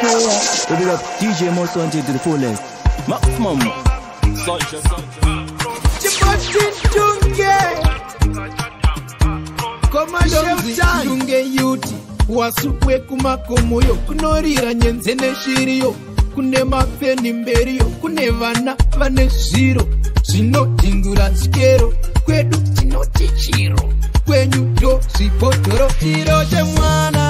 Kuya ubika DJ Mosonti to the fullest. Maximum. Soja, soja. Chipotle Junge. Komashevcha. Junge Yuti. Wasukwe kumakomoyo. Kunorira nyenze neshiriyo. Kune mafeni mberiyo. Kune vana vane zviro. Zvino tindura zvikero. Kwedu tinoti chiro. Kwenyu to zvibhodhoro. Chiro chemwana.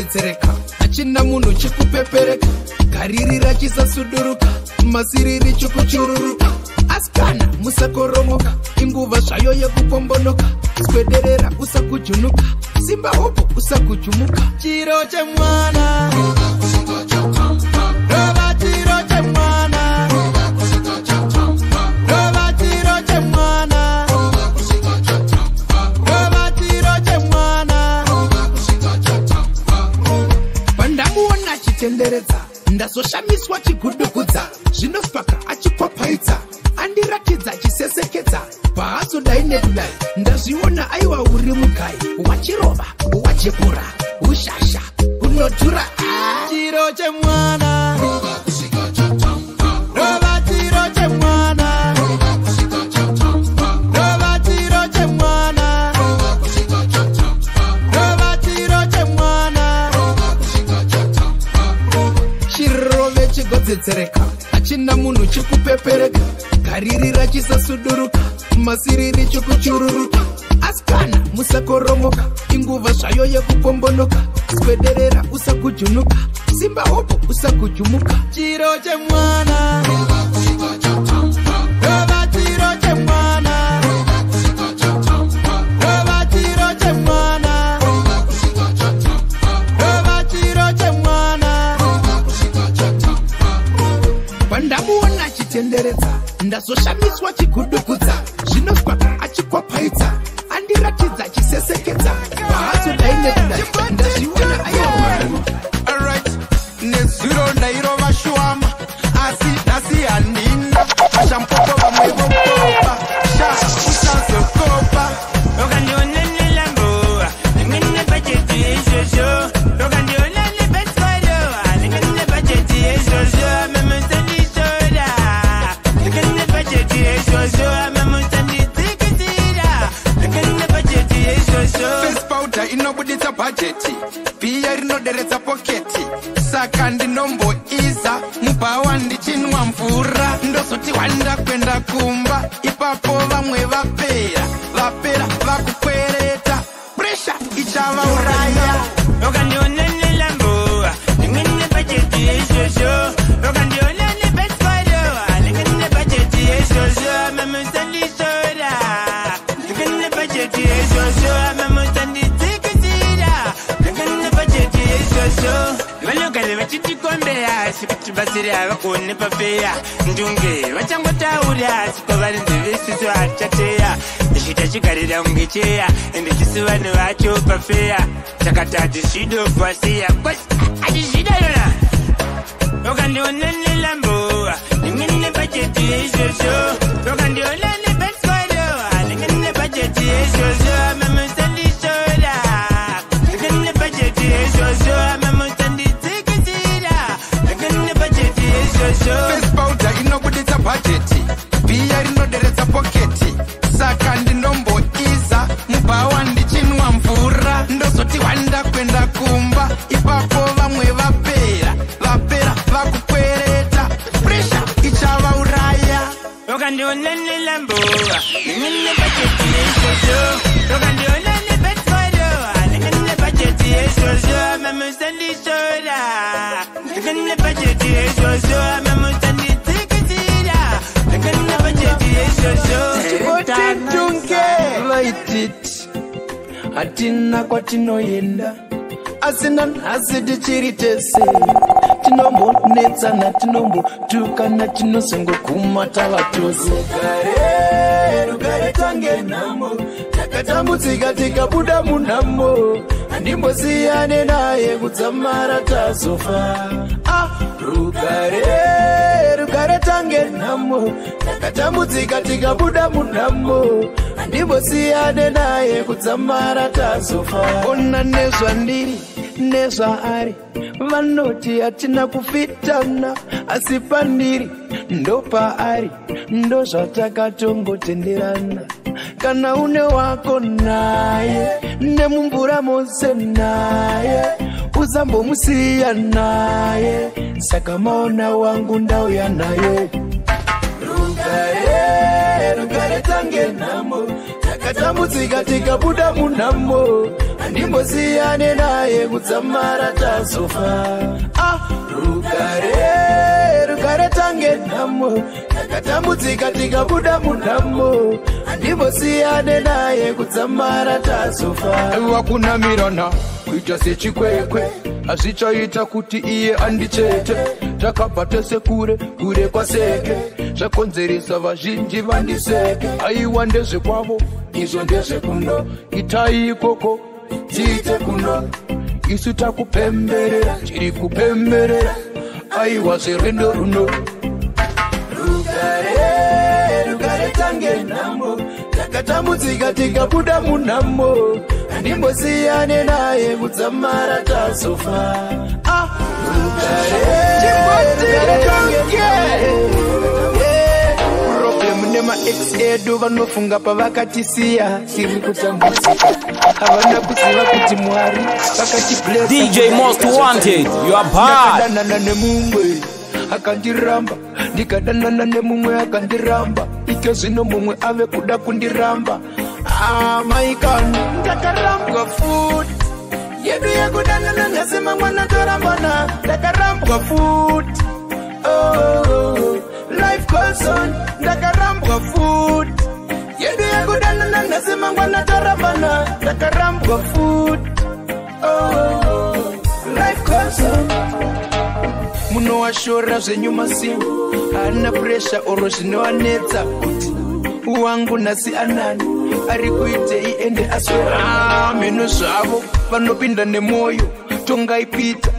kutsetsereka achina munhu chikupepereka gariri rachisasuduruka masiri richikuchururuka asi kana musakoromoka inguva zvayo yekupombonoka swederera usakujunuka simba hopo usakujumuka chiro chemwana ndatenderedza ndazoshamiswa chigudugudza zvino faka achikwapaidza andiratidza chiseseketsa paazodai nedudai ndazviona aiwa uri mugai wachirova wajekura ushasha kunodhura chiro chemwana kuchekacheka gariri rachisasuduruka masiriri chokuchururuka asi kana musakoromoka inguva zvayo yekukombonoka swederera usakujunuka simba opo usakujumuka chiro chemwana yeah. zoshamiswa chigudugudza zvinozwa achikwapaidza andiratidza chiseseketsa ndomboiza mupawa ndichinwa mvura ndozoti wanda kwenda kumba ipapo vamwe vapera vapera vakukwereta presha ichavauraa basiri havagoni papeya ndunge vachangotauri asi kwavari ndevesiso hatichateya ishi tachigarira kunge cheya ende chisuva nevacho papeya takati hatizvido kwasiya kwasi hatizvida yona vakandiona nelambo ndingeni nebajeti yeizvozvo vakandiona nebesoro handingeni nebajeti yeizvozvo fesipauda inobuditsa bhajeti bhiya rinoderedza poketi saka ndinomboiza mubhawa ndichinwa mvura ndozoti wanda kuenda kumba ipapo vamwe vapera vapera vakukwereta presha ichavauraya Yes, I'm tintunge laitit hatina kwatinoenda asi nanhasi tichiri tese tinombonetsana tinombotukana tinozongoguma tava tose rugare rugare tange nhamo takatambudzika tikabuda munhambo handimbosiyane naye kudzamara tazofa rugare rugare tange namo takatambudzika tikabuda munamo handimbosiyane naye kudzamara tazofa ona nezvandiri nezvaari vanoti hatina kufitana asi pandiri ndopaari ndozvatakatongotenderana kana une wako naye nemumvura mose naye yeah kuzambomusiya naye saka maona wangu ndau ya naye rugare rugare tange namo takatambudzika tikabuda munamo ngoziyane naye kudzamara tazofa ah, rugare rugare tange nhamo takatambudzika tikabuda munhamo handimbosiyane naye kudzamara tazofa aiwa kunamirana kuita sechikwekwe hazvichaita kuti iye andichete zvakabva tese kure kure kwaseke zvakonzeresa vazhinji vandiseke aiwa ndezvekwavo izvo ndezvekuno itai ikoko tiite kuno isu takupemberera tiri kupemberera aiwa zverwendo runo rugare rugare tange nhambo takatambudzika tikabuda munhambo handimbosiyane naye udzamara tasofa ah. rugare, rugare, rugare, rugare, rugare, rugare, rugare, rugare maex edu vanofunga pavakatisiya tiri kutambudzika havana kuziva kuti mwari vakatidj most wanted yourbadanana nemumwe akandiramba ndikadanana nemumwe akandiramba ike zvino mumwe ave kuda kundiramba amaikano ndakarambwa futi yedu yekudanana nhasemamwana torambana ndakarambwa futi oh, oh, oh, oh. life goes on ndakarambwa futi yedu yekudanana nhasi mangwana tarambana ndakarambwa futi oh, munowashora zvenyu masimu haana puresha oro zvinoanetsa kuti wangu nhasi anani ari kuitei ende aswera ah, mhino zvavo vanopinda nemwoyo tongaipita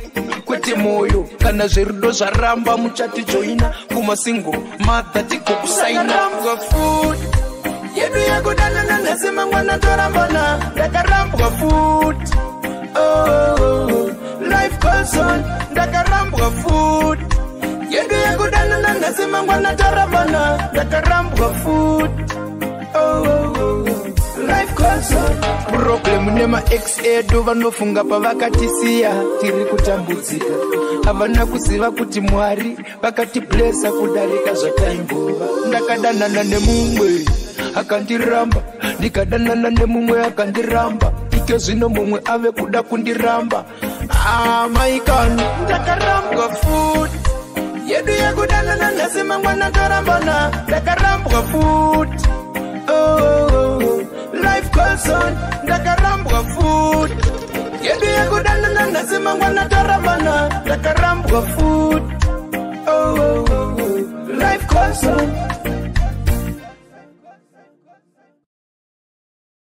kwete moyo kana zverudo zvaramba muchati joina kumasingo madha tigo kusainaa futi yedu yakudanana nhasi mangwana torambana ndakarambwa futi oh, life gozon ndakarambwa futi yedu yakudanana nhasi mangwana torambana ndakarambwa futi oh, oh, oh. oh purobhlemu nemax edu vanofunga pavakatisiya tiri kutambudzika havana kuziva kuti mwari vakatiblesa kudarika zvataimbova ndakadanana nemumwe akandiramba ndikadanana nemumwe akandiramba ike zvino mumwe ave kuda kundiramba amaikano ah, ndakarambwa futi yedu yekudanana nhasi mangwana ndarambana ndakarambwa futi Nelson ndakarambwa food yedu yekudanana nasima ngwanataramana ndakarambwa food oh, oh, food. Oh, oh. life on.